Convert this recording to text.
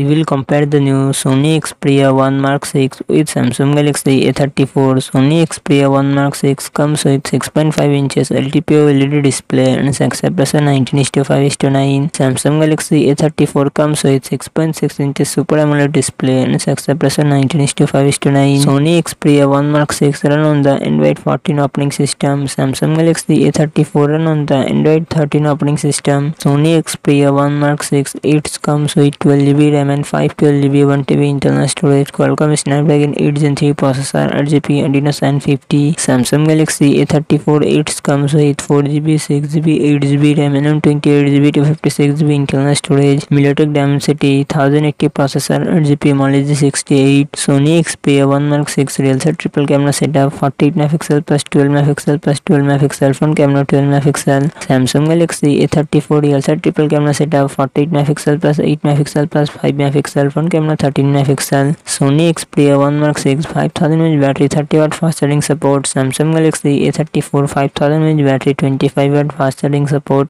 I will compare the new Sony Xperia 1 Mark 6 with Samsung Galaxy A34. Sony Xperia 1 Mark 6 comes with 6.5 inches LTPO LED display and success ratio 19:5:9. Samsung Galaxy A34 comes with 6.6 inches Super AMOLED display and success ratio 19:5:9. Sony Xperia 1 Mark 6 run on the Android 14 operating system. Samsung Galaxy A34 run on the Android 13 operating system. Sony Xperia 1 Mark 6 it comes with 12 GB RAM and 512GB 1TB internal storage, Qualcomm Snapdragon 8 Gen 3 processor, 8GB Adreno 950. Samsung Galaxy A34 8 comes with 4GB, 6GB, 8GB RAM and 28GB to 56GB internal storage. MediaTek Dimensity 1080 processor, 8GB AMOLED G68. Sony Xperia 1 Mark 6 real set triple camera setup, 48MP plus 12MP plus 12MP front camera, 12MP. Samsung Galaxy A34 real set triple camera setup, 48MP plus 8MP plus 5. Megapixel front camera 13 megapixel Sony Xperia one mark five thousand H battery thirty watt fast charging support Samsung Galaxy A thirty four five thousand mAh battery five watt fast charging support